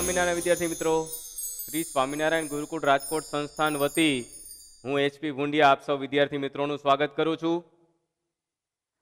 સ્વામિનારાયણ વિદ્યાર્થી મિત્રો, શ્રી સ્વામિનારાયણ ગુરુકુળ રાજકોટ સંસ્થાન વતી હું એચપી ભુંડિયા આપ સૌ વિદ્યાર્થી મિત્રોનું સ્વાગત કરું છું.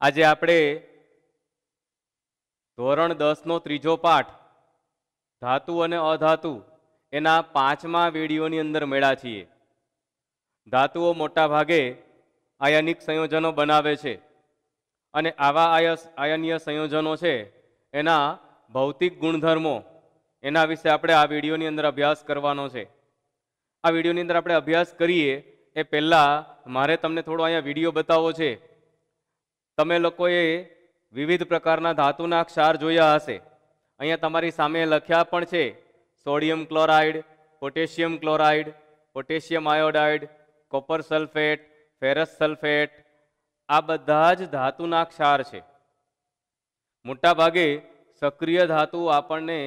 આજે આપણે ધોરણ દસનો ત્રીજો પાઠ, ધાતુ અને અધાતુ, એના પાંચમા વિડીયોની અંદર મેળા છીએ. ધાતુઓ મોટા ભાગે આયનિક સંયોજનો બનાવે છે અને આવા આયસ, આયનીય સંયોજનો છે, એના ભૌતિક ગુણધર્મો એના વિશે આપણે આ વિડીયોની અંદર અભ્યાસ કરવાનો છે. આ વિડીયોની અંદર આપણે અભ્યાસ કરીએ એ પહેલાં મારે તમને થોડો અહીંયા વીડિયો બતાવવો છે. તમે લોકોએ વિવિધ પ્રકારના ધાતુના ક્ષાર જોયા હશે. અહીંયા તમારી સામે લખ્યા પણ છે, sodium chloride, potassium chloride, potassium iodide, copper sulphate, ferrous sulphate, આ બધા જ ધાતુના ક્ષાર છે. મોટાભાગે સક્રિય ધાતુ આપણને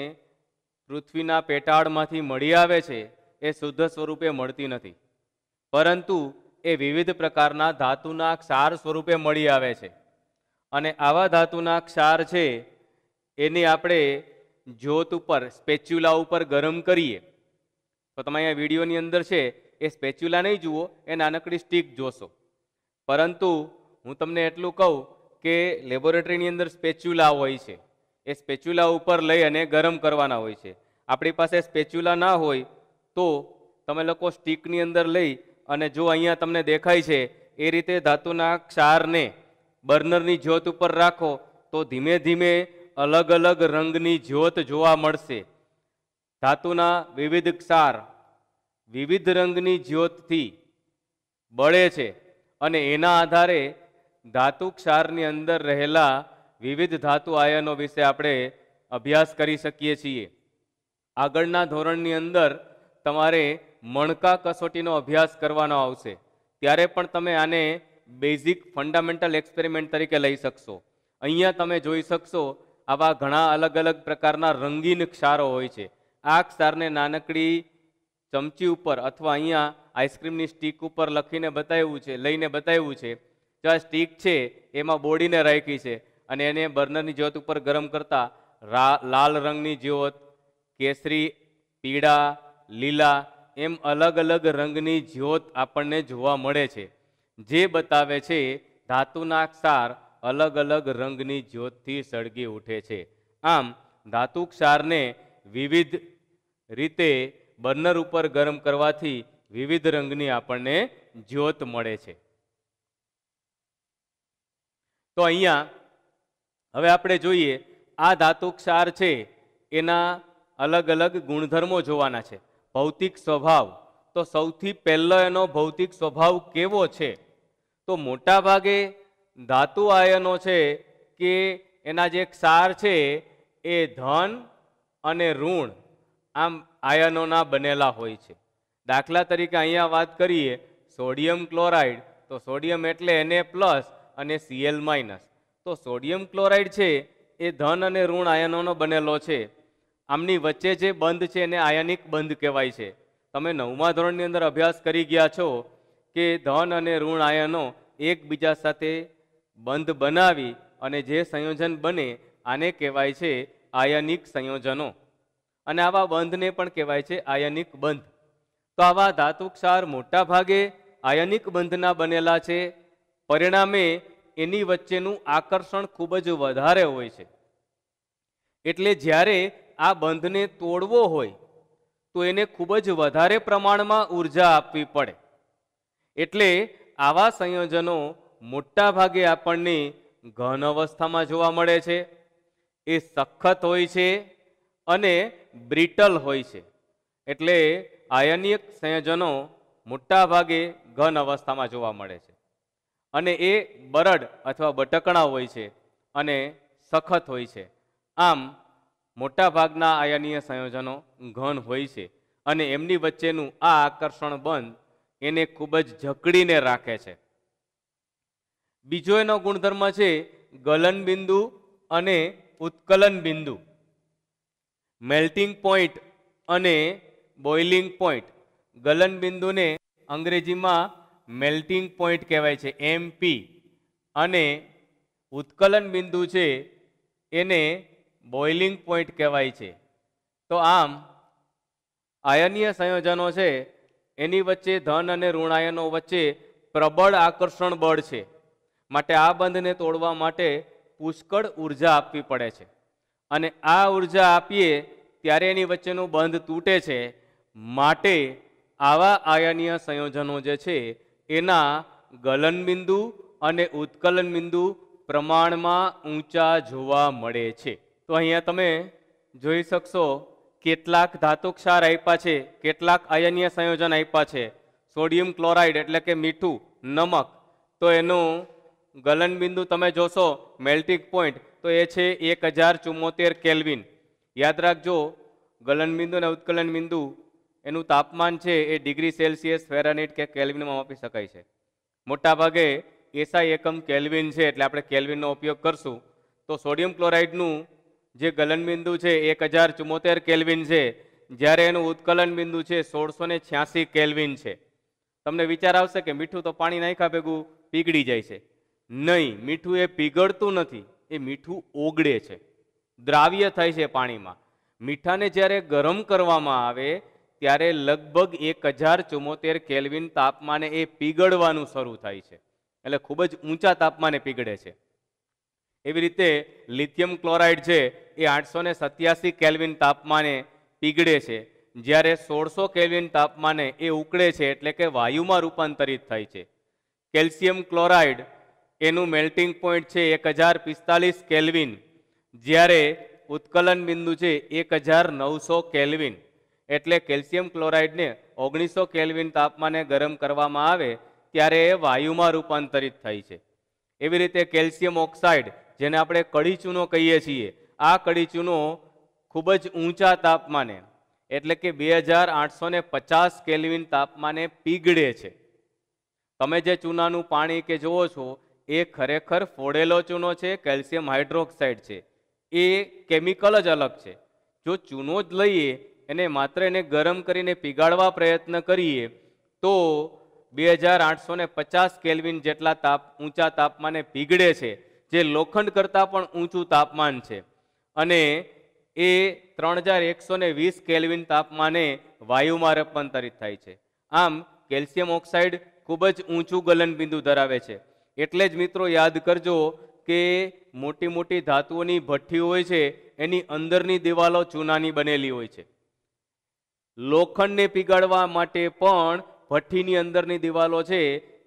પૃથ્વીના પેટાળમાંથી મળી આવે છે, એ શુદ્ધ સ્વરૂપે મળતી નથી. પરંતુ એ વિવિધ પ્રકારના ધાતુના ક્ષાર સ્વરૂપે મળી આવે છે. અને આવા ધાતુના ક્ષાર છે, એની આપણે જ્યોત ઉપર, સ્પેચ્યુલા ઉપર ગરમ કરીએ. તો તમે અહીંયા વિડીયોની અંદર છે, એ સ્પેચ્યુલા નહીં જુઓ, એ નાનકડી સ્ટીક જોશો. પરંતુ હું તમને એટલું કહું કે લેબોરેટરીની અંદર સ્પેચ્યુલા હોય છે. એ સ્પેચ્યુલા ઉપર લઈ અને ગરમ કરવાના હોય છે. આપણી પાસે સ્પેચ્યુલા ના હોય તો તમે લોકો સ્ટીકની અંદર લઈ અને જો અહીંયા તમને દેખાય છે, એ રીતે ધાતુના ક્ષારને બર્નરની જ્યોત ઉપર રાખો તો ધીમે ધીમે અલગ અલગ રંગની જ્યોત જોવા મળશે. ધાતુના વિવિધ ક્ષાર વિવિધ રંગની જ્યોતથી બળે છે અને એના આધારે ધાતુ ક્ષારની અંદર રહેલા વિવિધ ધાતુ આયનો વિશે આપણે અભ્યાસ કરી શકીએ છીએ. આગળના ધોરણની અંદર તમારે મણકા કસોટીનો અભ્યાસ કરવાનો આવશે. ત્યારે પણ તમે આને બેઝિક ફંડામેન્ટલ એક્સપેરિમેન્ટ તરીકે લઈ શકશો. અહીંયા તમે જોઈ શકશો આવા ઘણા અલગ અલગ પ્રકારના રંગીન ક્ષારો હોય છે. આ ક્ષારને નાનકડી ચમચી ઉપર અથવા અહીંયા આઈસ્ક્રીમની સ્ટીક ઉપર લખીને બતાવ્યું છે, લઈને બતાવ્યું છે. જો આ સ્ટીક છે, એમાં બોડીને રાખી છે. અને એને બર્નરની જ્યોત ઉપર ગરમ કરતા લાલ રંગની જ્યોત કેસરી, પીળા, લીલા એમ અલગ અલગ રંગની જ્યોત આપણને જોવા મળે છે. જે બતાવે છે ધાતુના ક્ષાર અલગ અલગ રંગની જ્યોતથી સળગી ઉઠે છે. આમ ધાતુ ક્ષારને વિવિધ રીતે બર્નર ઉપર ગરમ કરવાથી વિવિધ રંગની આપણને જ્યોત મળે છે. તો અહીંયા હવે આપણે જોઈએ, આ ધાતુ ક્ષાર છે, એના અલગ અલગ ગુણધર્મો જોવાના છે. ભૌતિક સ્વભાવ, તો સૌથી પહેલો એનો ભૌતિક સ્વભાવ કેવો છે? તો મોટાભાગે ધાતુ આયનો છે કે એના જે ક્ષાર છે, એ ધન અને ઋણ આમ આયનોના બનેલા હોય છે. દાખલા તરીકે અહીંયા વાત કરીએ, સોડિયમ ક્લોરાઇડ, તો સોડિયમ એટલે એને પ્લસ અને સીએલ માઇનસ તો સોડિયમ ક્લોરાઇડ છે એ ધન અને ઋણ આયનોનો બનેલો છે. આમની વચ્ચે જે બંધ છે એને આયનિક બંધ કહેવાય છે. તમે નવમા ધોરણની અંદર અભ્યાસ કરી ગયા છો કે ધન અને ઋણ આયનો એકબીજા સાથે બંધ બનાવી અને જે સંયોજન બને આને કહેવાય છે આયનિક સંયોજનો. અને આવા બંધને પણ કહેવાય છે આયનિક બંધ. તો આવા ધાતુ ક્ષાર મોટા ભાગે આયનિક બંધના બનેલા છે. પરિણામે એની વચ્ચેનું આકર્ષણ ખૂબ જ વધારે હોય છે. એટલે જ્યારે આ બંધને તોડવો હોય, તો એને ખૂબ જ વધારે પ્રમાણમાં ઊર્જા આપવી પડે. એટલે આવા સંયોજનો મોટા ભાગે આપણને ઘન અવસ્થામાં જોવા મળે છે, એ સખત હોય છે અને બ્રિટલ હોય છે. એટલે આયનિક સંયોજનો મોટા ભાગે ઘન અવસ્થામાં જોવા મળે છે. અને એ બરડ અથવા બટકણા હોય છે અને સખત હોય છે. આમ, મોટાભાગના આયનીય સંયોજનો ઘન હોય છે અને એમની વચ્ચેનું આ આકર્ષણ બંધ એને ખૂબ જ જકડીને રાખે છે. બીજો એનો ગુણધર્મ છે ગલન બિંદુ અને ઉત્કલન બિંદુ. મેલ્ટિંગ પોઈન્ટ અને બોઇલિંગ પોઈન્ટ ગલન બિંદુને અંગ્રેજીમાં મેલ્ટિંગ પોઈન્ટ કહેવાય છે એમપી અને ઉત્કલન બિંદુ છે, એને બોઇલિંગ પોઈન્ટ કહેવાય છે. તો આમ, આયનીય સંયોજનો છે, એની વચ્ચે ધન અને ઋણાયનો વચ્ચે પ્રબળ આકર્ષણ બળ છે. માટે આ બંધને તોડવા માટે પુષ્કળ ઊર્જા આપવી પડે છે. અને આ ઊર્જા આપીએ ત્યારે એની વચ્ચેનું બંધ તૂટે છે. માટે આવા આયનીય સંયોજનો જે છે એના ગલનબિંદુ અને ઉત્કલન બિંદુ પ્રમાણમાં ઊંચા જોવા મળે છે. તો અહીંયા તમે જોઈ શકશો કેટલાક ધાતુ ક્ષાર આપ્યા છે, કેટલાક આયનીય સંયોજન આપ્યા છે. સોડિયમ ક્લોરાઇડ એટલે કે મીઠું, નમક. તો એનું ગલન બિંદુ તમે જોશો, મેલ્ટિંગ પોઈન્ટ. તો એ છે એક કેલ્વિન. યાદ રાખજો, ગલન બિંદુ અને ઉત્કલન બિંદુ એનું તાપમાન છે એ ડિગ્રી સેલ્સિયસ ફેરાનીટ કે કેલ્વિનમાં માપી શકાય છે. મોટાભાગે એસઆઈ એકમ કેલ્વિન છે એટલે આપણે કેલ્વિનનો ઉપયોગ કરશું. તો સોડિયમ ક્લોરાઇડનું જે ગલનબિંદુ છે એક હજાર ચુમ્મોતેર કેલ્વિન છે. જ્યારે એનું ઉત્કલન બિંદુ છે સોળસો ને છ્યાસી કેલ્વિન છે. તમને વિચાર આવશે કે મીઠું તો પાણી નાખ્યા ભેગું પીગળી જાય છે. નહીં, મીઠું એ પીગળતું નથી, એ મીઠું ઓગળે છે. દ્રાવ્ય થાય છે પાણીમાં. મીઠાને જ્યારે ગરમ કરવામાં આવે ત્યારે લગભગ એક હજાર ચુમ્મોતેર કેલ્વિન તાપમાને એ પીગળવાનું શરૂ થાય છે. એટલે ખૂબ જ ઊંચા તાપમાને પીગળે છે. એવી રીતે લિથિયમ ક્લોરાઇડ છે એ આઠસો ને સત્યાસી કેલ્વિન તાપમાને પીગળે છે. જ્યારે સોળસો કેલ્વિન તાપમાને એ ઉકળે છે એટલે કે વાયુમાં રૂપાંતરિત થાય છે. કેલ્શિયમ ક્લોરાઇડ એનું મેલ્ટિંગ પોઈન્ટ છે એક હજાર પિસ્તાલીસ કેલ્વિન. જ્યારે ઉત્કલન બિંદુ છે એક હજાર નવસો કેલ્વિન. એટલે કેલ્શિયમ ક્લોરાઇડને ઓગણીસો કેલ્વિન તાપમાને ગરમ કરવામાં આવે, ત્યારે એ વાયુમાં રૂપાંતરિત થાય છે. એવી રીતે કેલ્શિયમ ઓક્સાઇડ, જેને આપણે કડી ચૂનો કહીએ છીએ, આ કડી ચૂનો ખૂબ જ ઊંચા તાપમાને, એટલે કે બે હજાર આઠસો ને પચાસ કેલ્વિન તાપમાને પીગળે છે. તમે જે ચૂનાનું પાણી કે જુઓ છો, એ ખરેખર ફોડેલો ચૂનો છે, કેલ્શિયમ હાઇડ્રોક્સાઇડ છે. એ કેમિકલ જ અલગ છે. જો ચૂનો જ લઈએ એને માત્ર એને ગરમ કરીને પીગાળવા પ્રયત્ન કરીએ, તો બે હજાર આઠસો ને પચાસ કેલ્વિન જેટલા તાપ, ઊંચા તાપમાને પીગળે છે. જે લોખંડ કરતાં પણ ઊંચું તાપમાન છે. અને એ ત્રણ હજાર એકસો ને વીસ કેલ્વિન તાપમાને વાયુમાં રૂપાંતરિત થાય છે. આમ, કેલ્શિયમ ઓક્સાઇડ ખૂબ જ ઊંચું ગલનબિંદુ ધરાવે છે. એટલે જ મિત્રો યાદ કરજો કે મોટી મોટી ધાતુઓની ભઠ્ઠી હોય છે, એની અંદરની દિવાલો ચૂનાની બનેલી હોય છે. લોખંડને પીગાળવા માટે પણ ભઠ્ઠીની અંદરની દિવાલો છે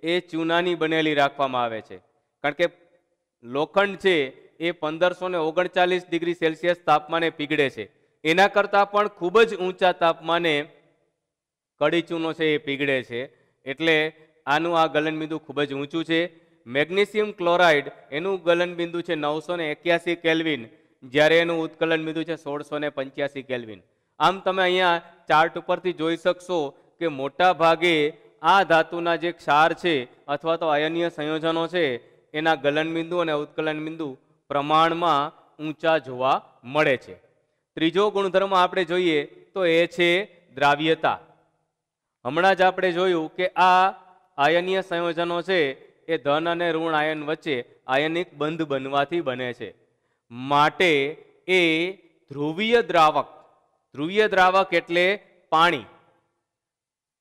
એ ચૂનાની બનેલી રાખવામાં આવે છે. કારણ કે લોખંડ છે એ પંદરસો ને ઓગણચાલીસ ડિગ્રી સેલ્સિયસ તાપમાને પીગળે છે. એના કરતાં પણ ખૂબ જ ઊંચા તાપમાને કડી ચૂનો છે એ પીગળે છે. એટલે આનું આ ગલનબિંદુ ખૂબ જ ઊંચું છે. મેગ્નેશિયમ ક્લોરાઇડ એનું ગલનબિંદુ છે નવસો ને એક્યાસી કેલ્વિન, જ્યારે એનું ઉત્કલન બિંદુ છે સોળસો ને પંચ્યાસી કેલ્વિન. આમ તમે અહીંયા ચાર્ટ ઉપરથી જોઈ શકશો કે મોટા ભાગે આ ધાતુના જે ક્ષાર છે અથવા તો આયનીય સંયોજનો છે, એના ગલનબિંદુ અને ઉત્કલન બિંદુ પ્રમાણમાં ઊંચા જોવા મળે છે. ત્રીજો ગુણધર્મ આપણે જોઈએ તો એ છે દ્રાવ્યતા. હમણાં જ આપણે જોયું કે આ આયનીય સંયોજનો છે, એ ધન અને ઋણ આયન વચ્ચે આયનિક બંધ બનવાથી બને છે. માટે એ ધ્રુવીય દ્રાવક ધ્રુવીય દ્રાવક એટલે પાણી.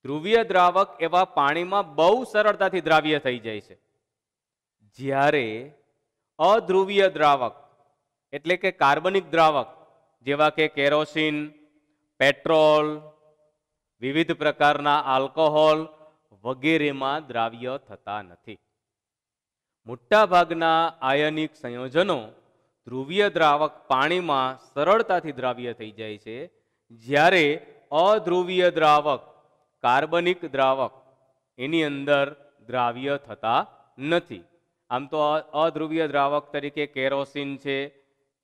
ધ્રુવીય દ્રાવક એવા પાણીમાં બહુ સરળતાથી દ્રાવ્ય થઈ જાય છે. જ્યારે અધ્રુવીય દ્રાવક એટલે કે કાર્બનિક દ્રાવક જેવા કે કેરોસીન, પેટ્રોલ, વિવિધ પ્રકારના આલ્કોહોલ વગેરેમાં દ્રાવ્ય થતા નથી. મોટાભાગના આયનિક સંયોજનો ધ્રુવીય દ્રાવક પાણીમાં સરળતાથી દ્રાવ્ય થઈ જાય છે જ્યારે અધ્રુવીય દ્રાવક, કાર્બનિક દ્રાવક એની અંદર દ્રાવ્ય થતા નથી. આમ તો અધ્રુવીય દ્રાવક તરીકે કેરોસીન છે,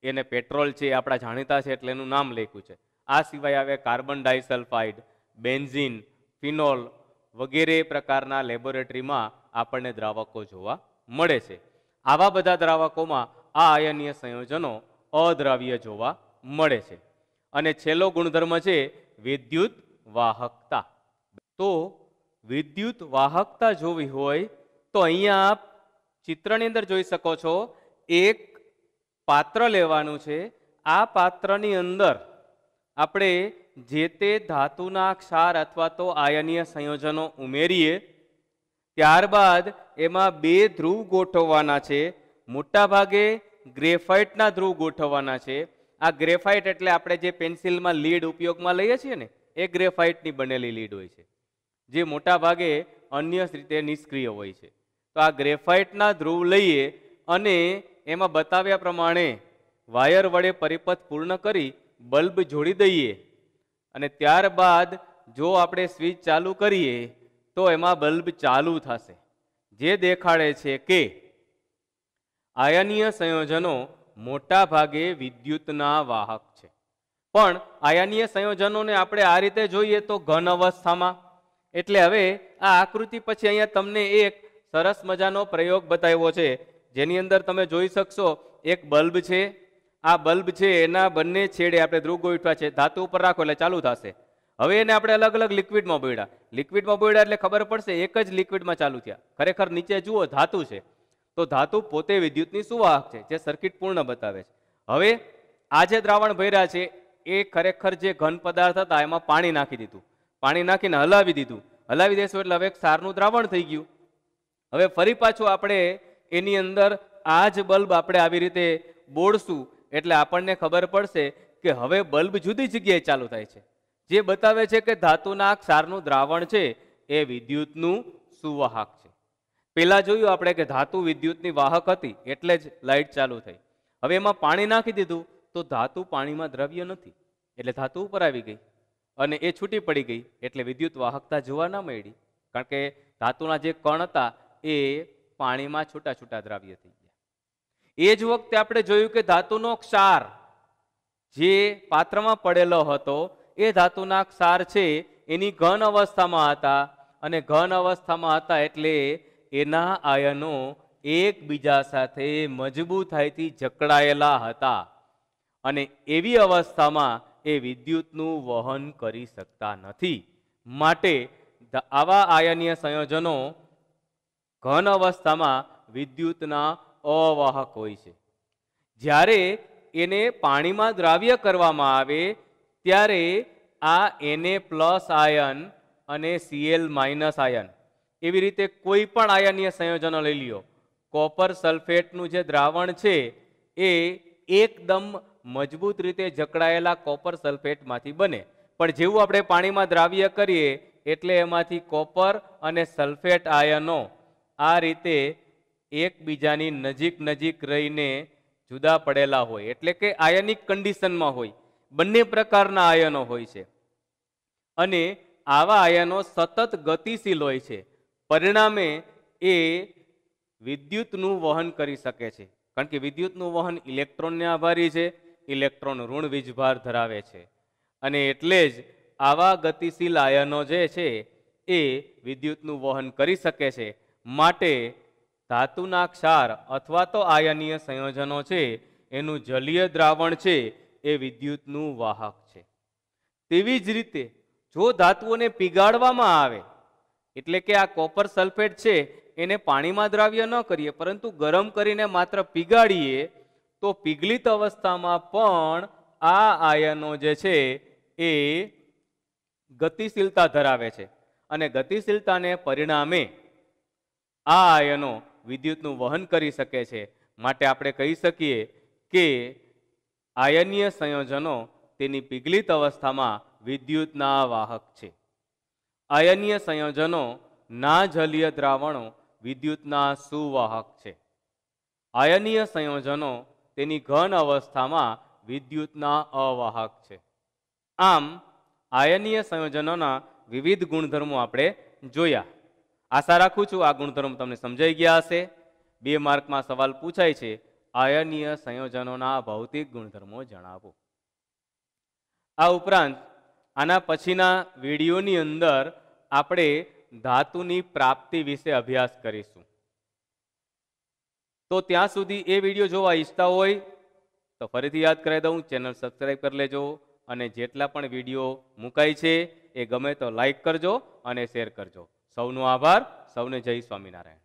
એને પેટ્રોલ છે આપણા જાણીતા છે એટલે એનું નામ લખ્યું છે. આ સિવાય આવે કાર્બન ડાયસલ્ફાઇડ, બેન્ઝીન, ફિનોલ વગેરે પ્રકારના લેબોરેટરીમાં આપણને દ્રાવકો જોવા મળે છે. આવા બધા દ્રાવકોમાં આ આયનીય સંયોજનો અદ્રાવ્ય જોવા મળે છે. અને છેલ્લો ગુણધર્મ છે વિદ્યુત વાહકતા તો વિદ્યુત વાહકતા જોવી હોય તો અહીંયા આપ ચિત્રની અંદર જોઈ શકો છો, એક પાત્ર લેવાનું છે. આ પાત્રની અંદર આપણે જે તે ધાતુના ક્ષાર અથવા તો આયનીય સંયોજનો ઉમેરીએ, ત્યારબાદ એમાં બે ધ્રુવ ગોઠવવાના છે. મોટાભાગે ગ્રેફાઇટના ધ્રુવ ગોઠવવાના છે. આ ગ્રેફાઇટ એટલે આપણે જે પેન્સિલમાં લીડ ઉપયોગમાં લઈએ છીએ ને, એ ગ્રેફાઇટની બનેલી લીડ હોય છે. જે મોટા ભાગે અન્ય રીતે નિષ્ક્રિય હોય છે. તો આ ગ્રેફાઇટના ધ્રુવ લઈએ અને એમાં બતાવ્યા પ્રમાણે વાયર વડે પરિપથ પૂર્ણ કરી બલ્બ જોડી દઈએ. અને ત્યારબાદ જો આપણે સ્વિચ ચાલુ કરીએ, તો એમાં બલ્બ ચાલુ થશે. જે દેખાડે છે કે આયનીય સંયોજનો મોટા ભાગે વિદ્યુતના વાહક છે. પણ આયનીય સંયોજનોને આપણે આ રીતે જોઈએ તો ઘન અવસ્થામાં. એટલે હવે આ આકૃતિ પછી અહીંયા તમને એક સરસ મજાનો પ્રયોગ બતાવ્યો છે. જેની અંદર તમે જોઈ શકશો, એક બલ્બ છે. આ બલ્બ છે, એના બંને છેડે આપણે ધ્રુવ ગોઠવા છે. ધાતુ ઉપર રાખો એટલે ચાલુ થશે. હવે એને આપણે અલગ અલગ લિક્વિડમાં બોયડા. લિક્વિડમાં બોયડા એટલે ખબર પડશે, એક જ લિક્વિડમાં ચાલુ થયા. ખરેખર નીચે જુઓ, ધાતુ છે. તો ધાતુ પોતે વિદ્યુતની સુવાહક છે? જે સર્કિટ પૂર્ણ બતાવે છે. હવે આ જે દ્રાવણ ભર્યા છે, એ ખરેખર જે ઘન પદાર્થ હતા, એમાં પાણી નાખી દીધું. પાણી નાખીને હલાવી દીધું. હલાવી દેશું એટલે હવે સારનું દ્રાવણ થઈ ગયું. હવે ફરી પાછું આપણે એની અંદર આ જ બલ્બ આપણે આવી રીતે બોળશું એટલે આપણને ખબર પડશે કે હવે બલ્બ જુદી જગ્યાએ ચાલુ થાય છે. જે બતાવે છે કે ધાતુના ક્ષારનું દ્રાવણ છે, એ વિદ્યુતનું સુવાહક છે. પેલા જોયું આપણે કે ધાતુ વિદ્યુતની વાહક હતી, એટલે જ લાઇટ ચાલુ થઈ. હવે એમાં પાણી નાખી દીધું, તો ધાતુ પાણીમાં દ્રવ્ય નથી. એટલે ધાતુ ઉપર આવી ગઈ. અને એ છૂટી પડી ગઈ, એટલે વિદ્યુત વાહકતા જોવા ના મળી. કારણ કે ધાતુના જે કણ હતા, એ પાણીમાં છૂટા છૂટા દ્રાવ્ય થઈ ગયા. એ જ વખતે આપણે જોયું કે ધાતુનો ક્ષાર જે પાત્રમાં પડેલો હતો, એ ધાતુના ક્ષાર છે, એની ઘન અવસ્થામાં હતા. અને ઘન અવસ્થામાં હતા એટલે એના આયનો એકબીજા સાથે મજબૂતાઈથી જકડાયેલા હતા અને એવી અવસ્થામાં એ વિદ્યુતનું વહન કરી શકતા નથી. માટે આવા આયનીય સંયોજનો ઘન અવસ્થામાં વિદ્યુતના અવાહક હોય છે. જ્યારે એને પાણીમાં દ્રાવ્ય કરવામાં આવે, ત્યારે આ એને પ્લસ આયન અને સીએલ માઇનસ આયન એવી રીતે કોઈ પણ આયનીય સંયોજનો લઈ લ્યો. કોપર સલ્ફેટનું જે દ્રાવણ છે, એ એકદમ મજબૂત રીતે જકડાયેલા કોપર સલ્ફેટમાંથી બને. પણ જેવું આપણે પાણીમાં દ્રાવ્ય કરીએ, એટલે એમાંથી કોપર અને સલ્ફેટ આયનો આ રીતે એકબીજાની નજીક નજીક રહીને જુદા પડેલા હોય. એટલે કે આયનિક કન્ડિશનમાં હોય. બંને પ્રકારના આયનો હોય છે. અને આવા આયનો સતત ગતિશીલ હોય છે. પરિણામે એ વિદ્યુતનું વહન કરી શકે છે. કારણ કે વિદ્યુતનું વહન ઇલેક્ટ્રોનને આભારી છે, ઇલેક્ટ્રોન ઋણ વીજભાર ધરાવે છે. અને એટલે જ આવા ગતિશીલ આયનો જે છે, એ વિદ્યુતનું વહન કરી શકે છે. માટે ધાતુના ક્ષાર અથવા તો આયનીય સંયોજનો છે, એનું જલીય દ્રાવણ છે, એ વિદ્યુતનું વાહક છે. તેવી જ રીતે જો ધાતુઓને પીગાળવામાં આવે એટલે કે આ કોપર સલ્ફેટ છે, એને પાણીમાં દ્રાવ્ય ન કરીએ, પરંતુ ગરમ કરીને માત્ર પીગાળીએ તો પીગલિત અવસ્થામાં પણ આ આયનો જે છે, એ ગતિશીલતા ધરાવે છે. અને ગતિશીલતાને પરિણામે આ આયનો વિદ્યુતનું વહન કરી શકે છે. માટે આપણે કહી શકીએ કે આયનીય સંયોજનો તેની પીગલિત અવસ્થામાં વિદ્યુતના વાહક છે. આયનીય સંયોજનો ના જલીય દ્રાવણો વિદ્યુતના સુવાહક છે. આયનીય સંયોજનો તેની ઘન અવસ્થામાં વિદ્યુતના અવાહક છે. આમ, આયનીય સંયોજનોના વિવિધ ગુણધર્મો આપણે જોયા. આશા રાખું છું આ ગુણધર્મો તમને સમજાઈ ગયા હશે. બે માર્કમાં સવાલ પૂછાય છે. આયનીય સંયોજનોના ભૌતિક ગુણધર્મો જણાવો. આ ઉપરાંત, આના પછીના વિડીયોની અંદર આપણે ધાતુની પ્રાપ્તિ વિશે અભ્યાસ કરીશું. તો ત્યાં સુધી એ વીડિયો જોવા ઈચ્છતા હોય, તો ફરીથી યાદ કરાવી દઉં, ચેનલ સબસ્ક્રાઈબ કરી લેજો અને જેટલા પણ વીડિયો મુકાય છે એ ગમે તો લાઈક કરજો અને શેર કરજો. સૌનો આભાર, સૌને જય સ્વામિનારાયણ.